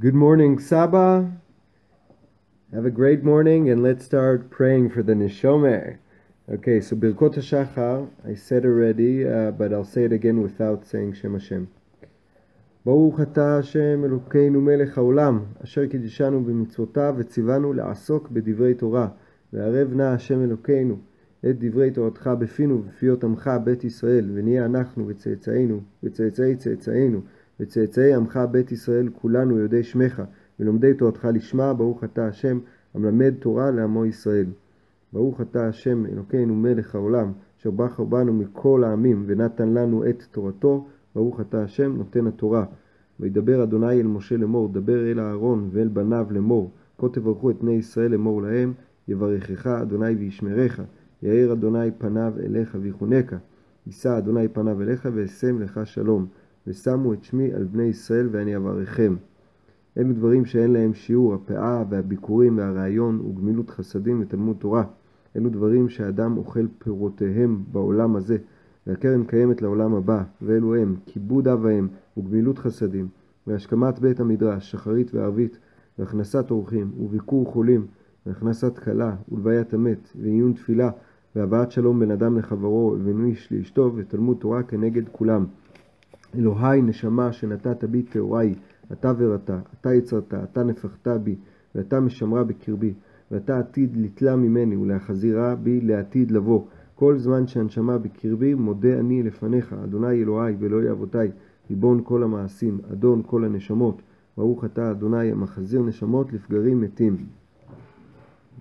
Good morning, Saba. Have a great morning, and let's start praying for the Neshomer. Okay, so Birkot HaShachar, I said already, uh, but I'll say it again without saying Shem Hashem. ברוך אתה השם אלוקינו מלך העולם, אשר קידשנו במצוותיו וציוונו לעסוק בדברי תורה. וערב נא השם אלוקינו את דברי תורתך בפינו ובפיות עמך בית ישראל, ונהיה אנחנו וצאצאינו וצאצאי צאצאינו וצאצאי עמך בית ישראל כולנו יודעי שמך, ולומדי תורתך לשמה, ברוך אתה השם המלמד תורה לעמו ישראל. ברוך אתה השם אלוקינו מלך העולם, אשר בחר בנו מכל העמים ונתן לנו את תורתו, ברוך אתה השם נותן התורה. וידבר אדוני אל משה לאמור, דבר אל אהרון ואל בניו לאמור, כה תברכו את בני ישראל לאמור להם, יברכך אדוני וישמרך, יאר אדוני פניו אליך ויחונקה, יישא אדוני פניו אליך ואשם לך שלום, ושמו את שמי על בני ישראל ואני אברכם. אלו דברים שאין להם שיעור, הפאה והביקורים והרעיון וגמילות חסדים ותלמוד תורה. אלו דברים שהאדם אוכל פירותיהם בעולם הזה, והקרן קיימת לעולם הבא, ואלו הם כיבוד אב ואם וגמילות חסדים, והשכמת בית המדרש, שחרית וערבית, והכנסת אורחים, וביקור חולים, והכנסת כלה, ולוויית המת, ועיון תפילה, והבאת שלום בין אדם לחברו, ובין איש לאשתו, ותלמוד תורה כנגד כולם. אלוהי נשמה שנתת בי טהוראי, אתה ורתה, אתה יצרת, אתה נפחת בי, ואתה משמרה בקרבי, ואתה עתיד לתלה ממני ולהחזירה בי לעתיד לבוא. כל זמן שהנשמה בקרבי מודה אני לפניך, אדוני אלוהי ואלוהי אבותי, ריבון כל המעשים, אדון כל הנשמות. ברוך אתה אדוני המחזיר נשמות לפגרים מתים.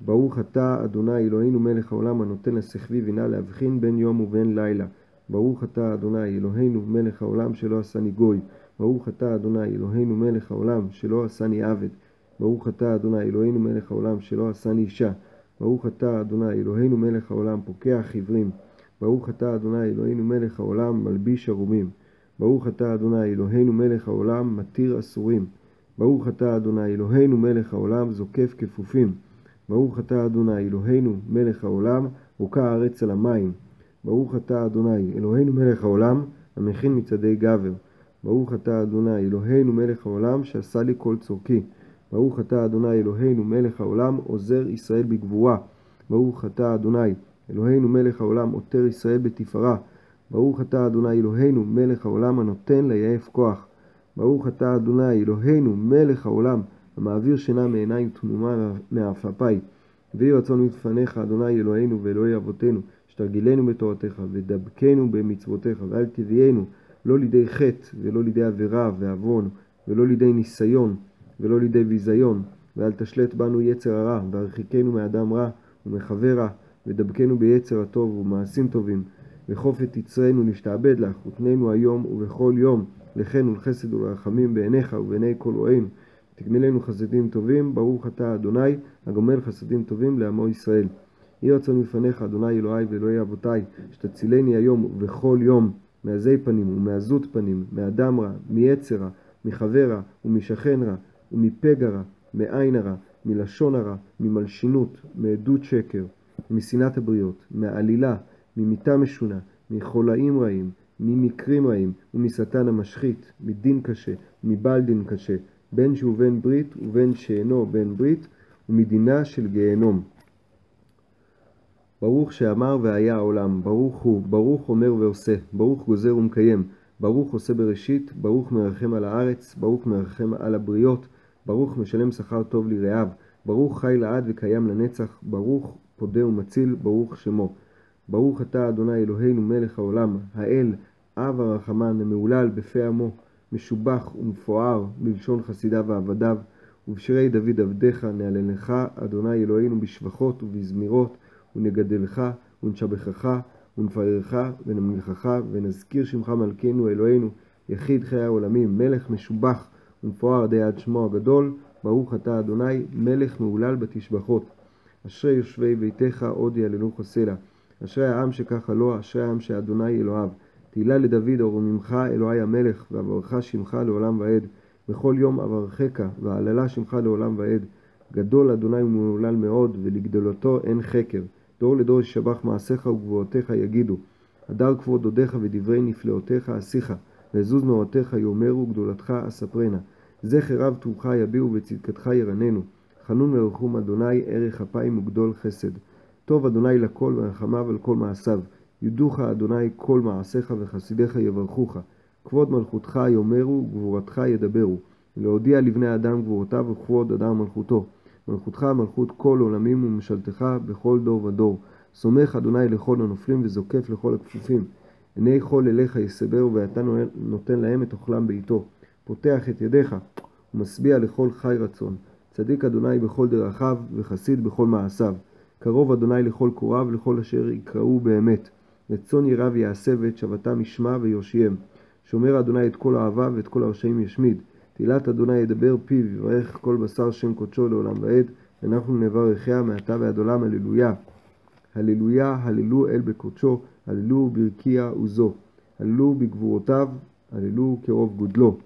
ברוך אתה אדוני אלוהינו מלך העולם הנותן לשכבי בינה להבחין בין יום ובין לילה. ברוך אתה אדוני אלוהינו מלך העולם שלא עשני גוי. ברוך אתה אדוני אלוהינו מלך העולם שלא עשני עבד. ברוך אתה אדוני אלוהינו מלך העולם שלא עשני אישה. ברוך אתה אדוני אלוהינו מלך העולם פוקח עיוורים. ברוך אתה אדוני אלוהינו מלך העולם מלביש ערומים. ברוך אתה אדוני אלוהינו מלך העולם מתיר אסורים. ברוך אתה אדוני אלוהינו מלך העולם זוקף כפופים. ברוך אתה אדוני אלוהינו מלך העולם הוקע הארץ על המים. ברוך אתה אדוני אלוהינו מלך העולם המכין מצעדי גבר. ברוך אתה אדוני אלוהינו מלך העולם שעשה לי כל צורכי. ברוך אתה אדוני אלוהינו מלך העולם עוזר ישראל בגבורה. ברוך אתה אדוני אלוהינו מלך העולם עוטר ישראל בתפארה. ברוך אתה אדוני אלוהינו מלך העולם הנותן ליעף כוח. ברוך אתה אדוני אלוהינו מלך העולם המעביר שינה מעיניים תמומה מעפעפי. ויהי רצון מלפניך אדוני אלוהינו ואלוהי אבותינו שתרגילנו בתורתך ודבקנו במצוותיך ואל תביאנו לא לידי חטא ולא לידי עבירה ועוון ולא לידי ניסיון ולא לידי ביזיון ואל תשלט בנו יצר הרע והרחיקנו מאדם רע ומחבר רע ודבקנו ביצר הטוב ומעשים טובים וחוף את יצרנו נשתעבד לך ותננו היום ובכל יום לכן ולחסד ולרחמים בעיניך ובעיני כל רואינו תגמלנו חסדים טובים ברוך אתה אדוני הגומל חסדים טובים לעמו ישראל. יהי רצון מפניך אדוני אלוהי ואלוהי אבותי שתצילני היום ובכל יום מעזי פנים ומעזות פנים מאדם רע מיצר רע מחבר רע ומשכן רע ומפגע רע מעין הרע מלשון הרע ממלשינות מעדות שקר משנאת הבריות מעלילה ממיתה משונה מחולאים רעים ממקרים רעים ומשטן המשחית מדין קשה ומבעל דין קשה בין שהוא בן ברית ובין שאינו בן ברית ומדינה של גיהנום. ברוך שאמר והיה העולם, ברוך הוא, ברוך אומר ועושה, ברוך גוזר ומקיים, ברוך עושה בראשית, ברוך מרחם על הארץ, ברוך מרחם על הבריות, ברוך משלם שכר טוב לרעיו, ברוך חי לעד וקיים לנצח, ברוך פודה ומציל, ברוך שמו. ברוך אתה אדוני אלוהינו מלך העולם, האל, אב הרחמן, המהולל בפה עמו, משובח ומפואר בלשון חסידיו ועבדיו, ובשירי דוד עבדיך נעללך, אדוני אלוהינו בשבחות ובזמירות, ונגדלך, ונשבחך, ונפארך, ונמליכך, ונזכיר שמך מלכנו אלוהינו, יחיד חיי העולמים, מלך משובח ומפואר די עד שמו הגדול, ברוך אתה אדוני, מלך מהולל בתשבחות. אשרי יושבי ביתך עוד יעללוך סלע. אשרי העם שככה לו, אשרי העם שאדוני אלוהיו. תהילה לדוד ארוממך אלוהי המלך, ואברך שמך לעולם ועד. בכל יום אברכך, ואעללה שמך לעולם ועד. גדול אדוני ומהולל מאוד, ולגדולתו אין חקר. דור לדור ישבח מעשיך וגבוהותיך יגידו. הדר כבוד דודיך ודברי נפלאותיך אשיך, ועזוז נורתך יאמרו גדולתך אספרנה. זכר רב טובך יביעו וצדקתך ירננו. חנון ורחום אדוני ערך אפיים וגדול חסד. טוב אדוני לכל ורחמיו על כל מעשיו. יודוך אדוני כל מעשיך וחסידיך יברכוך. כבוד מלכותך יאמרו גבורתך ידברו. להודיע לבני אדם גבורותיו וכבוד אדם מלכותו. מלכותך מלכות כל עולמים ומשלתך בכל דור ודור. סומך אדוני לכל הנופלים וזוקף לכל הכפופים. עיני כל אליך יסברו ואתה נותן להם את אוכלם בעיתו. פותח את ידיך ומשביע לכל חי רצון. צדיק אדוני בכל דרכיו וחסיד בכל מעשיו. קרוב אדוני לכל קוריו לכל אשר יקראו באמת. לצאן ירב יעשה ואת שבתם ישמע ויושיעם. שומר אדוני את כל אוהביו ואת כל הרשעים ישמיד. תהילת אדוני ידבר פיו, יברך כל בשר שם קודשו לעולם ועד, ואנחנו נברכיה מעתה ועד עולם, הללויה. הללויה, הללו אל בקודשו, הללו ברכיה עוזו. הללו בגבורותיו, הללו כרוב גודלו.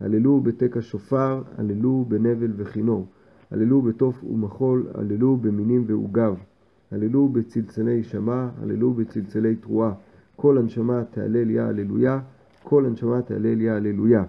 הללו בתק השופר, הללו בנבל וכינור. הללו בתוף ומחול, הללו במינים ועוגב. הללו בצלצלי שמע, הללו בצלצלי תרועה. כל הנשמה תהלל יה הללויה, כל הנשמה תהלל יה הללויה.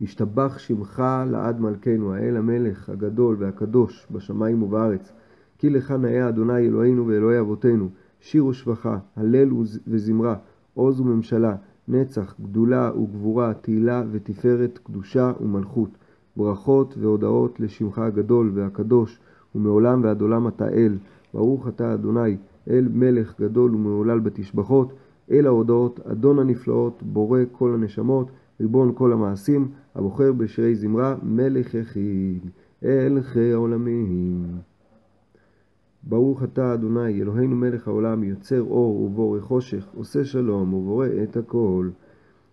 ישתבח שמך לעד מלכנו, האל המלך הגדול והקדוש בשמיים ובארץ. כי לך נאה אדוני אלוהינו ואלוהי אבותינו, שיר ושבחה, הלל וזמרה, עוז וממשלה, נצח, גדולה וגבורה, תהילה ותפארת, קדושה ומלכות. ברכות והודאות לשמך הגדול והקדוש, ומעולם ועד עולם אתה אל. ברוך אתה אדוני, אל מלך גדול ומהולל בתשבחות, אל ההודעות, אדון הנפלאות, בורא כל הנשמות, ריבון כל המעשים, הבוחר בשירי זמרה, מלך יחיד, אל חיי העולמים. ברוך אתה אדוני, אלוהינו מלך העולם, יוצר אור ובורא חושך, עושה שלום ובורא את הכל.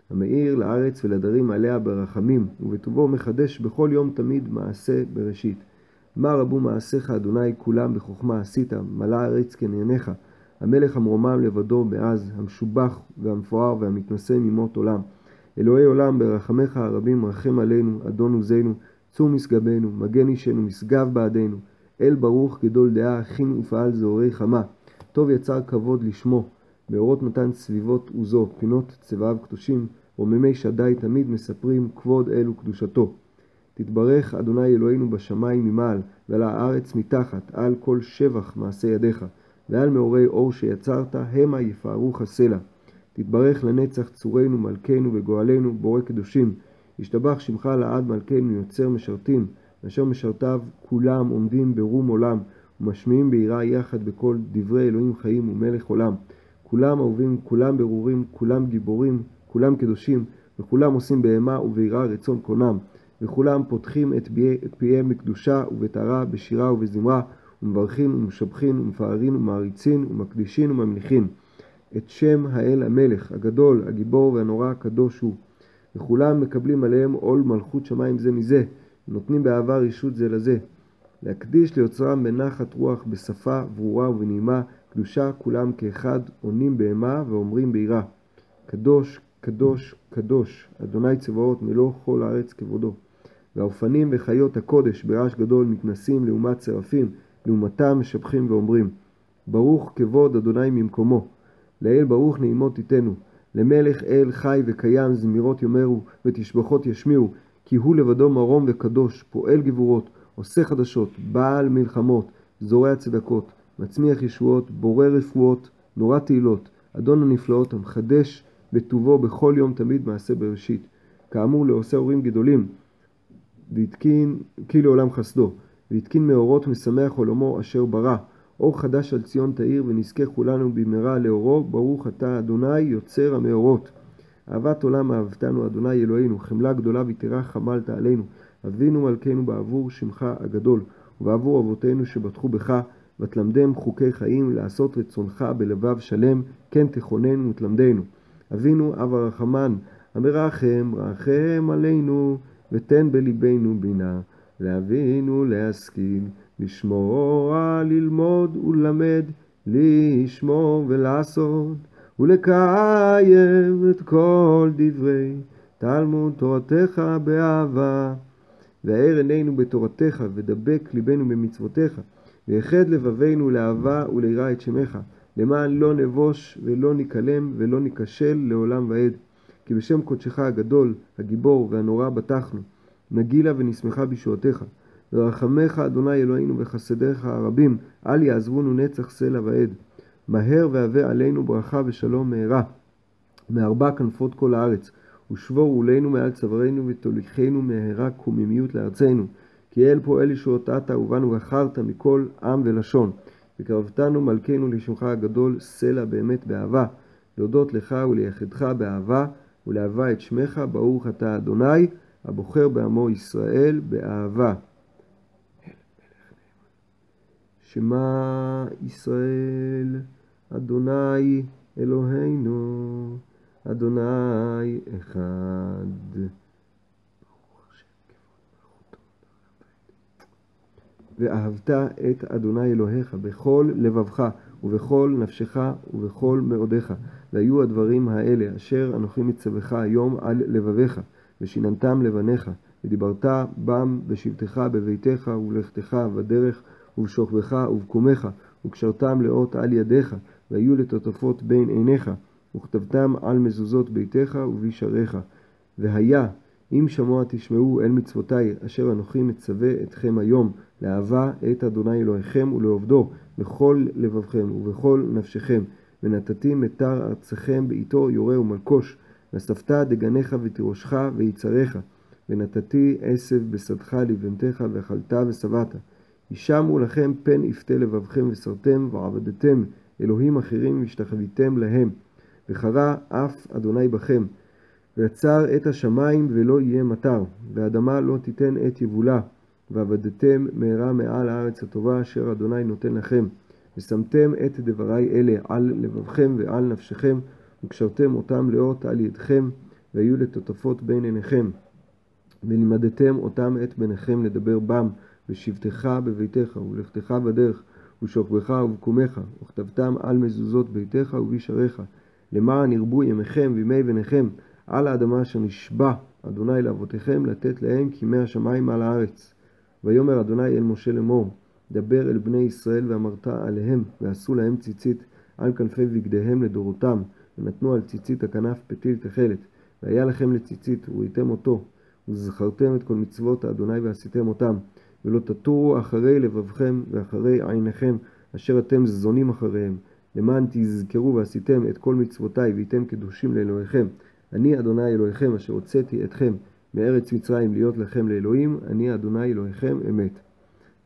המאיר לארץ ולדרים עליה ברחמים, ובטובו מחדש בכל יום תמיד מעשה בראשית. מה רבו מעשיך אדוני כולם בחוכמה עשית, מלא הארץ כנעניך. המלך המרומם לבדו מאז, המשובח והמפואר והמתנשא ממות עולם. אלוהי עולם ברחמך הרבים רחם עלינו, אדון עוזנו, צור משגבנו, מגן אישנו, משגב בעדנו. אל ברוך גדול דעה, הכין ופעל זהורי חמה. טוב יצר כבוד לשמו, מאורות מתן סביבות עוזו, פינות צבעיו קדושים, רוממי שדי תמיד מספרים כבוד אל וקדושתו. תתברך אדוני אלוהינו בשמיים ממעל, ועל הארץ מתחת, על כל שבח מעשה ידיך, ועל מאורי אור שיצרת, המה יפארוך סלע. תתברך לנצח צורנו, מלכנו וגואלנו, בורא קדושים. ישתבח שמך לעד מלכנו, יוצר משרתים, אשר משרתיו כולם עומדים ברום עולם, ומשמיעים ביראה יחד בכל דברי אלוהים חיים ומלך עולם. כולם אהובים, כולם ברורים, כולם גיבורים, כולם קדושים, וכולם עושים בהמה וביראה רצון קונם. וכולם פותחים את, פיהם בקדושה ובטהרה, בשירה ובזמרה, ומברכים ומשבחים ומפארים ומעריצים ומקדישים וממליכים. את שם האל המלך, הגדול, הגיבור והנורא הקדוש הוא. וכולם מקבלים עליהם עול מלכות שמיים זה מזה, ונותנים באהבה רשות זה לזה. להקדיש ליוצרם בנחת רוח, בשפה ברורה ובנעימה, קדושה כולם כאחד, עונים בהמה ואומרים ביראה. קדוש, קדוש, קדוש, אדוני צבאות מלוא כל הארץ כבודו. והאופנים וחיות הקודש ברעש גדול מתנסים לעומת שרפים, לעומתם משבחים ואומרים. ברוך כבוד אדוני ממקומו. לאל ברוך נעימות תיתנו. למלך אל חי וקיים זמירות יאמרו ותשבחות ישמיעו, כי הוא לבדו מרום וקדוש, פועל גבורות, עושה חדשות, בעל מלחמות, זורע צדקות, מצמיח ישועות, בורא רפואות, נורא תהילות, אדון הנפלאות, המחדש בטובו בכל יום תמיד מעשה בראשית. כאמור לעושה הורים גדולים, והתקין כי לעולם חסדו, והתקין מאורות משמח עולמו אשר ברא. אור חדש על ציון תאיר ונזכה כולנו במהרה לאורו, ברוך אתה אדוני יוצר המאורות. אהבת עולם אהבתנו אדוני אלוהינו, חמלה גדולה ויתרה חמלת עלינו. אבינו מלכנו בעבור שמך הגדול, ובעבור אבותינו שבטחו בך, ותלמדם חוקי חיים, לעשות רצונך בלבב שלם, כן תכונן ותלמדנו. אבינו אב הרחמן, המרחם, רחם עלינו, ותן בלבנו בינה, להבין ולהשכיל. לשמוע, ללמוד וללמד, לשמור ולעשות, ולקיים את כל דברי תלמוד תורתך באהבה. והאר עינינו בתורתך, ודבק ליבנו במצוותיך, ויחד לבבינו לאהבה וליראה את שמך, למען לא נבוש ולא ניכלם ולא ניכשל לעולם ועד. כי בשם קודשך הגדול, הגיבור והנורא בטחנו, נגילה ונשמחה בישועתך. ורחמך אדוני אלוהינו וחסדיך הרבים, אל יעזבונו נצח סלע ועד. מהר והווה עלינו ברכה ושלום מהרה, מארבע כנפות כל הארץ. ושבור עולנו מעל צווארנו ותוליכנו מהרה קוממיות לארצנו. כי אל פועל ישועתת ובנו בחרת מכל עם ולשון. וקרבתנו מלכנו לשמך הגדול סלע באמת באהבה. להודות לך וליחדך באהבה ולאהבה את שמך, ברוך אתה אדוני, הבוחר בעמו ישראל באהבה. שמע ישראל, אדוני אלוהינו, אדוני אחד. ואהבת את אדוני אלוהיך בכל לבבך ובכל נפשך ובכל מאודיך. והיו הדברים האלה אשר אנוכי מצווך היום על לבביך, ושיננתם לבניך, ודיברת בם בשבתך בביתך ובלכתך בדרך ובשוכבך ובקומך, וקשרתם לאות על ידיך, והיו לטוטפות בין עיניך, וכתבתם על מזוזות ביתך ובישריך. והיה אם שמוע תשמעו אל מצוותי אשר אנוכי מצווה אתכם היום, לאהבה את אדוני אלוהיכם ולעובדו בכל לבבכם ובכל נפשכם, ונתתי מטר ארצכם בעיתו יורה ומלקוש, ואספת דגניך ותירושך ויצריך, ונתתי עשב בשדך לבנתך ואכלת ושבעת. הישמעו לכם פן יפתה לבבכם וסרתם ועבדתם אלוהים אחרים והשתחוויתם להם, וחרה אף אדוני בכם. ויצר את השמיים ולא יהיה מטר, והאדמה לא תיתן את יבולה, ועבדתם מהרה מעל הארץ הטובה אשר אדוני נותן לכם. ושמתם את דברי אלה על לבבכם ועל נפשכם, וקשרתם אותם לאות על ידכם, והיו לטוטפות בין עיניכם. ולימדתם אותם את בניכם לדבר בם, בשבתך בביתך, ולכתך בדרך, ושוכבך ובקומך, וכתבתם על מזוזות ביתך ובישריך, למען ירבו ימיכם וימי בניכם, על האדמה אשר נשבע אדוני לאבותיכם לתת להם כימי השמיים על הארץ. ויאמר אדוני אל משה לאמור, דבר אל בני ישראל ואמרת עליהם, ועשו להם ציצית על כנפי בגדיהם לדורותם, ונתנו על ציצית הכנף פתיל תכלת. והיה לכם לציצית, וראיתם אותו, וזכרתם את כל מצוות האדוני ועשיתם אותם. ולא תטורו אחרי לבבכם ואחרי עיניכם, אשר אתם זונים אחריהם, למען תזכרו ועשיתם את כל מצוותיי, והייתם קדושים לאלוהיכם. אני אדוני אלוהיכם, אשר הוצאתי אתכם מארץ מצרים להיות לכם לאלוהים, אני אדוני אלוהיכם אמת.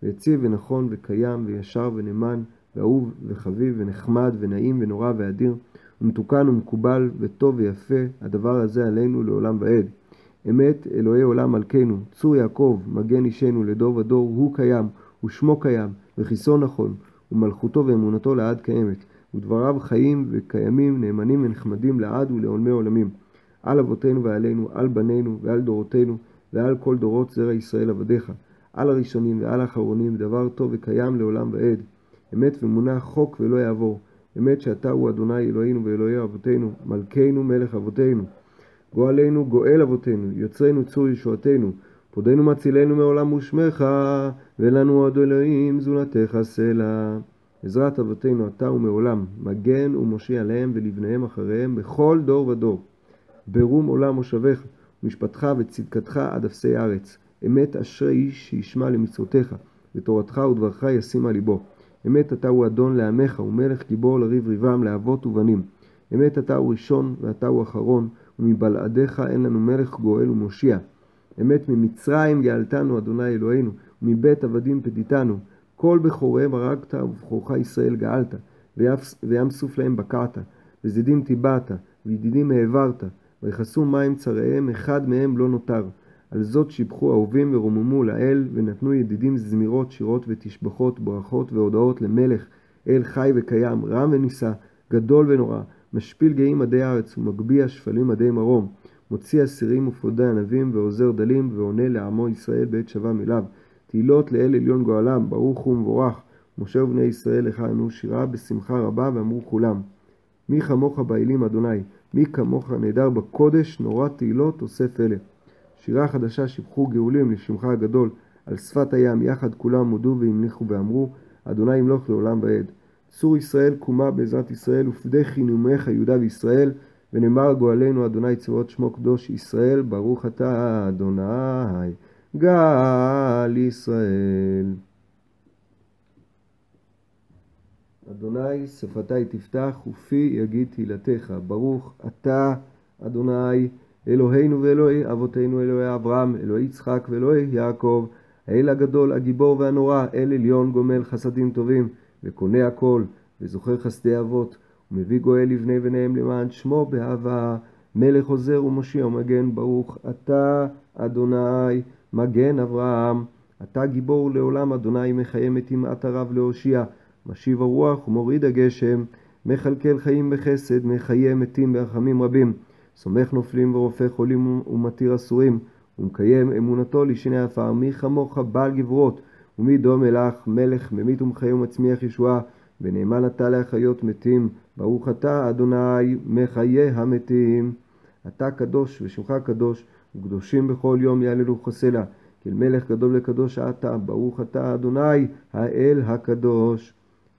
ויציב ונכון וקיים וישר ונאמן ואהוב וחביב ונחמד ונעים ונורא ואדיר ומתוקן ומקובל וטוב ויפה הדבר הזה עלינו לעולם ועד. אמת אלוהי עולם מלכנו, צור יעקב, מגן אישנו לדור ודור, הוא קיים, ושמו קיים, וכיסו נכון, ומלכותו ואמונתו לעד קיימת, ודבריו חיים וקיימים, נאמנים ונחמדים לעד ולעולמי עולמים. על אבותינו ועלינו, על בנינו ועל דורותינו, ועל כל דורות זרע ישראל עבדיך, על הראשונים ועל האחרונים, דבר טוב וקיים לעולם ועד. אמת ומונח חוק ולא יעבור. אמת שאתה הוא אדוני אלוהינו ואלוהי אבותינו, מלכנו מלך אבותינו. גואלנו גואל אבותינו, יוצרנו צור ישועתנו, פודנו מצילנו מעולם ושמך, ולנו עוד אלוהים זולתך סלע. עזרת אבותינו אתה ומעולם, מגן ומושיע להם ולבניהם אחריהם בכל דור ודור. ברום עולם מושבך, ומשפטך וצדקתך עד אפסי ארץ. אמת אשרי איש שישמע למצוותיך, ותורתך ודברך ישים על ליבו. אמת אתה הוא אדון לעמך, ומלך גיבור לריב ריבם, לאבות ובנים. אמת אתה הוא ראשון, ואתה הוא אחרון, ומבלעדיך אין לנו מלך גואל ומושיע. אמת ממצרים גאלתנו, אדוני אלוהינו, ומבית עבדים פדיתנו. כל בכוריהם הרגת, ובכורך ישראל גאלת, וים סוף להם בקעת, וזדים טיבעת, וידידים העברת, ויכסו מים צריהם, אחד מהם לא נותר. על זאת שיבחו אהובים ורוממו לאל, ונתנו ידידים זמירות, שירות ותשבחות, ברכות והודעות למלך, אל חי וקיים, רם ונישא, גדול ונורא, משפיל גאים עדי ארץ, ומגביה שפלים עדי מרום, מוציא אסירים ופודה ענבים, ועוזר דלים, ועונה לעמו ישראל בעת שווה אליו. תהילות לאל עליון גואלם, ברוך ומבורך. משה ובני ישראל לך ענו שירה בשמחה רבה, ואמרו כולם. מי כמוך באלים אדוני, מי כמוך נהדר בקודש, נורא תהילות אוסף אלה. שירה חדשה שיבחו גאולים לשמך הגדול, על שפת הים יחד כולם מודו והמליכו ואמרו, אדוני ימלוך לעולם ועד. צור ישראל קומה בעזרת ישראל, ופדי חינומך יהודה וישראל, ונאמר גואלנו אדוני צבאות שמו קדוש ישראל, ברוך אתה אדוני, גל ישראל. אדוני שפתי תפתח ופי יגיד תהילתך. ברוך אתה אדוני אלוהינו ואלוהי אבותינו אלוהי אברהם, אלוהי יצחק ואלוהי יעקב, האל הגדול, הגיבור והנורא, אל עליון גומל חסדים טובים, וקונה הכל, וזוכר חסדי אבות, ומביא גואל לבני בניהם למען שמו באהבה, מלך עוזר ומושיע ומגן, ברוך אתה אדוני מגן אברהם, אתה גיבור לעולם אדוני מחיה מתים אתה רב להושיע, משיב הרוח ומוריד הגשם, מכלכל חיים בחסד, מחיה מתים ברחמים רבים. סומך נופלים ורופא חולים ומתיר אסורים, ומקיים אמונתו לשני עפר, מי כמוך בעל גברות, ומי דומה לך, מלך ממית ומחיה ומצמיח ישועה, ונאמן אתה להחיות מתים, ברוך אתה אדוני מחיה המתים. אתה קדוש ושמך קדוש, וקדושים בכל יום יעללו חסלה, כי מלך גדול וקדוש אתה, ברוך אתה אדוני האל הקדוש.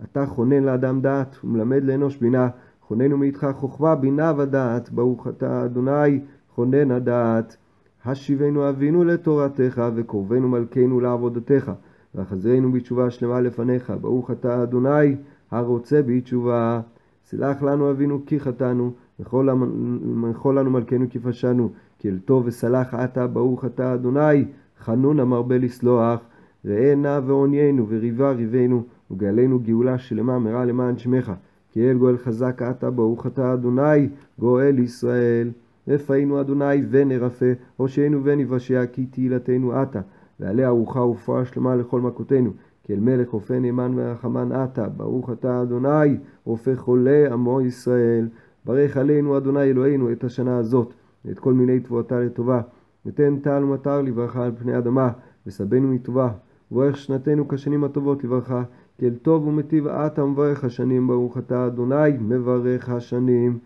אתה חונן לאדם דעת ומלמד לאנוש בינה, חוננו מאיתך חוכמה, בינה ודעת, ברוך אתה אדוני, חונן הדעת. השיבנו אבינו לתורתך, וקרבנו מלכנו לעבודתך, ואחזרנו בתשובה שלמה לפניך, ברוך אתה אדוני, הרוצה בתשובה. סלח לנו אבינו כי חטאנו, וכל לנו מלכנו כי פשענו, כי אל טוב וסלח אתה, ברוך אתה אדוני, חנון המרבה לסלוח. ראה נא ועוניינו, וריבה ריבנו, וגאלנו גאולה שלמה מרע למען שמך. כי אל גואל חזק אתה, ברוך אתה אדוני, גואל ישראל. רפאינו אדוני ונרפא, הושענו ונבשע, כי תהילתנו אתה. ועליה ארוחה ורפואה שלמה לכל מכותינו. כי אל מלך רופא נאמן ורחמן אתה, ברוך אתה אדוני, רופא חולה עמו ישראל. ברך עלינו אדוני אלוהינו את השנה הזאת, ואת כל מיני תבואתה לטובה. ותן טל ומטר לברכה על פני אדמה, וסבנו מטובה. וברך שנתנו כשנים הטובות לברכה, כי אל טוב ומטיב אתה מברך השנים, ברוך אתה אדוני מברך השנים.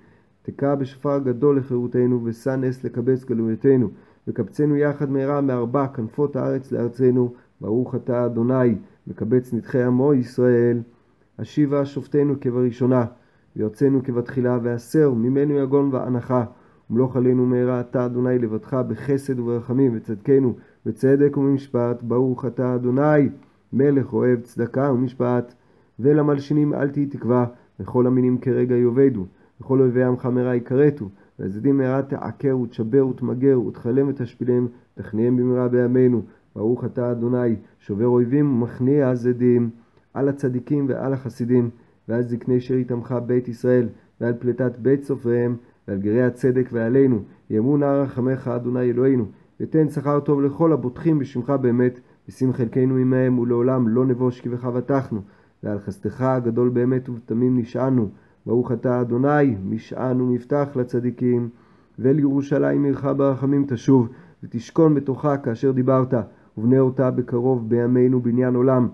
תקע בשפר גדול לחירותנו, ושא נס לקבץ גלויותינו, וקבצנו יחד מהרה מארבע כנפות הארץ לארצנו, ברוך אתה אדוני, מקבץ נדחי עמו ישראל. השיבה שופטנו כבראשונה, ויוצאנו כבתחילה, והסר ממנו יגון ואנחה. ומלוך עלינו מהרה אתה אדוני לבדך בחסד וברחמים וצדקנו בצדק ובמשפט ברוך אתה אדוני מלך אוהב צדקה ומשפט ולמלשינים אל תהי תקווה וכל המינים כרגע יאבדו וכל אויבי עמך מרע יכרתו והזדים מהרה תעקר ותשבר ותמגר ותכלם ותשפילם תכניהם במהרה בימינו. ברוך אתה אדוני שובר אויבים ומכניע הזדים על הצדיקים ועל החסידים ועל זקני שארית עמך בית ישראל ועל פליטת בית סופריהם ועל גרי הצדק ועלינו, יאמרו נא רחמך אדוני אלוהינו, ותן שכר טוב לכל הבוטחים בשמך באמת, ושים חלקנו עמהם ולעולם לא נבוש כי בך בטחנו, ועל חסדך הגדול באמת ובתמים נשענו, ברוך אתה אדוני, משען ומבטח לצדיקים, ולירושלים עירך ברחמים תשוב, ותשכון בתוכה כאשר דיברת, ובנה אותה בקרוב בימינו בניין עולם.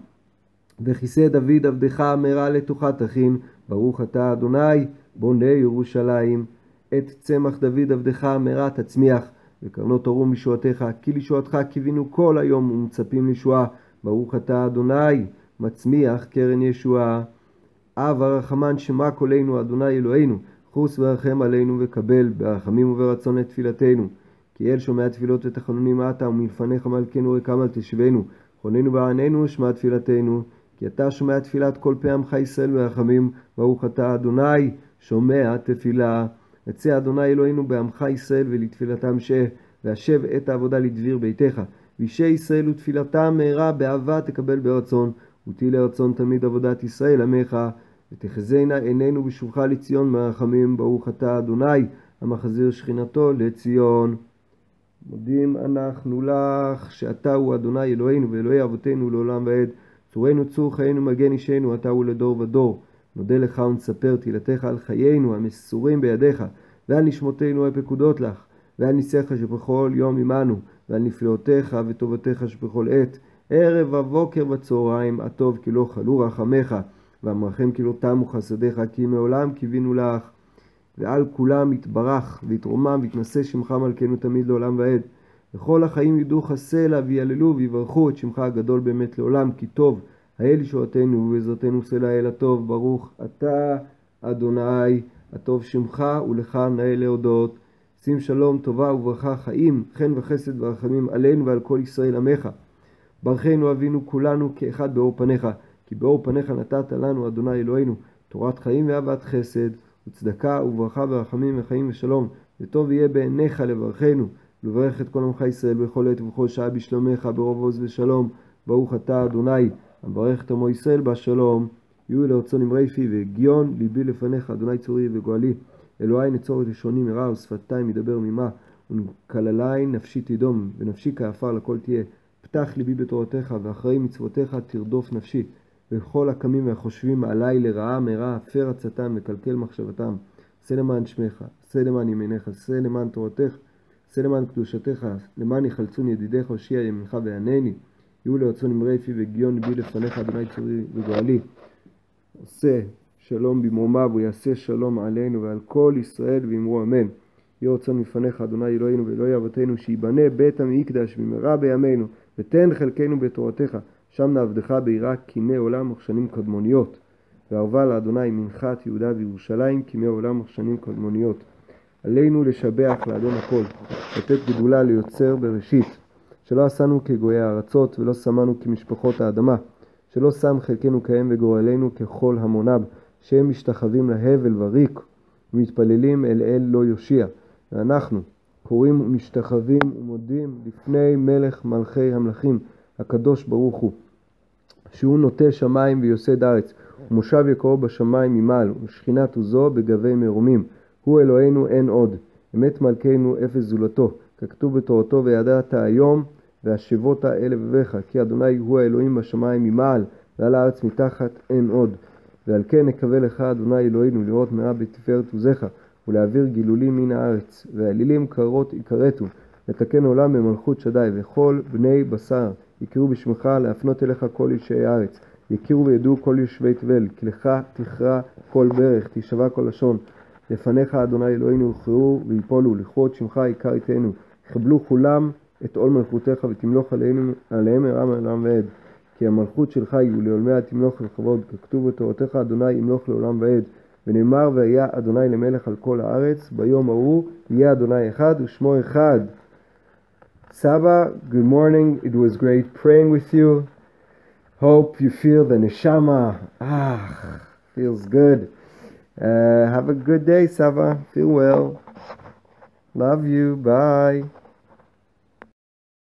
וכיסא דוד עבדך מרע לתוכה תכין, ברוך אתה אדוני, בונה ירושלים. את צמח דוד עבדך מרע תצמיח, וקרנות תרום משועתך, כי לשועתך קיווינו כל היום ומצפים לישועה. ברוך אתה אדוני, מצמיח קרן ישועה. אב הרחמן שמע קולנו, אדוני אלוהינו, חוס ורחם עלינו וקבל ברחמים וברצון את תפילתנו. כי אל שומע תפילות ותחנונים עתה, ומלפניך מלכנו רקם על תשבנו. חוננו בעננו ושמע תפילתנו. כי אתה שומע תפילת כל פה עמך ישראל ברחמים, ברוך אתה אדוני, שומע תפילה. יצא אדוני אלוהינו בעמך ישראל ולתפילתם שה, והשב את העבודה לדביר ביתך. וישי ישראל ותפילתם מהרה באהבה תקבל ברצון, ותהי לרצון תמיד עבודת ישראל עמך, ותחזינה עינינו בשובך לציון מרחמים, ברוך אתה אדוני, המחזיר שכינתו לציון. מודים אנחנו לך, שאתה הוא אדוני אלוהינו ואלוהי אבותינו לעולם ועד. צורנו צור חיינו מגן אישנו, אתה הוא לדור ודור. נודה לך ונספר תהילתך על חיינו המסורים בידיך, ועל נשמותינו הפקודות לך, ועל ניסיך שבכל יום עמנו, ועל נפלאותיך וטובתך שבכל עת, ערב ובוקר וצהריים, הטוב כי לא חלו רחמך, והמרחם כי לא תמו חסדיך, כי מעולם קיווינו לך. ועל כולם יתברך, ויתרומם, ויתנשא שמך מלכנו תמיד לעולם ועד. וכל החיים ידעו סלע, ויעללו, ויברכו את שמך הגדול באמת לעולם, כי טוב. האל ישועתנו ובעזרתנו סלע האל הטוב, ברוך אתה אדוני, הטוב שמך ולך נאה להודות. שים שלום, טובה וברכה, חיים, חן וחסד ורחמים עלינו ועל כל ישראל עמך. ברכנו אבינו כולנו כאחד באור פניך, כי באור פניך נתת לנו, אדוני אלוהינו, תורת חיים ואהבת חסד, וצדקה וברכה ורחמים וחיים ושלום, וטוב יהיה בעיניך לברכנו, לברך את כל עמך ישראל בכל עת ובכל שעה בשלומך, ברוב עוז ושלום, ברוך אתה אדוני, המברך את עמו ישראל בשלום, יהיו לרצון אמרי פי והגיון ליבי לפניך, אדוני צורי וגואלי. אלוהי נצור את לשוני מרע ושפתיים ידבר ממה, ונקללי נפשי תדום, ונפשי כעפר לכל תהיה. פתח ליבי בתורתך, ואחרי מצוותיך תרדוף נפשי. וכל הקמים והחושבים עלי לרעה מרע, הפר עצתם וקלקל מחשבתם. עשה למען שמך, עשה למען ימיניך, עשה למען תורתך, עשה למען קדושתך, למען יחלצון ידידיך, הושיע ימינך וענני. יהיו לרצון אמרי פי וגיון ליבי לפניך, אדוני צורי וגואלי. עושה שלום במרומיו, ויעשה שלום עלינו ועל כל ישראל ואמרו אמן. יהי רצון מפניך, אדוני אלוהינו ואלוהי אבותינו, שיבנה בית המקדש במהרה בימינו, ותן חלקנו בתורתך, שם נעבדך ביראה כימי עולם וכשנים קדמוניות. וערבה לאדוני מנחת יהודה וירושלים כימי עולם וכשנים קדמוניות. עלינו לשבח לאדון הכל, לתת גדולה ליוצר בראשית, שלא עשנו כגויי הארצות ולא שמנו כמשפחות האדמה, שלא שם חלקנו כהם וגורלנו ככל המונב, שהם משתחווים להבל וריק ומתפללים אל אל לא יושיע. ואנחנו קוראים ומשתחווים ומודים לפני מלך מלכי המלכים, הקדוש ברוך הוא, שהוא נוטה שמיים ויוסד ארץ, ומושב יקרו בשמיים ממעל, ושכינת עוזו בגבי מרומים. הוא אלוהינו אין עוד, אמת מלכנו אפס זולתו, ככתוב בתורתו וידעת היום והשבות אל לבביך, כי אדוני הוא האלוהים בשמיים ממעל, ועל הארץ מתחת אין עוד. ועל כן נקווה לך, אדוני אלוהינו, לראות מרע בתפארת עוזיך, ולהעביר גילולים מן הארץ, והאלילים קרות יכרתו, לתקן עולם במלכות שדי, וכל בני בשר יקראו בשמך, להפנות אליך כל אישי הארץ. יכירו וידעו כל יושבי תבל, כי לך תכרע כל ברך, תשבע כל לשון. לפניך, אדוני אלוהינו, יכרעו ויפולו, לכבוד שמך יקר איתנו. יכבלו כולם את עול מלכותך, ותמלוך עליהם, עליהם מרם עולם ועד. כי המלכות שלך יהיו לעולמי עד תמלוך לכבוד, ככתוב בתורתך, אדוני ימלוך לעולם ועד. ונאמר והיה אדוני למלך על כל הארץ, ביום ההוא יהיה אדוני אחד ושמו אחד. Saba, good morning. It was great praying with you. Hope you feel the neshama. Ah, feels good. Uh, have a good day, Saba. Feel well. Love you. Bye.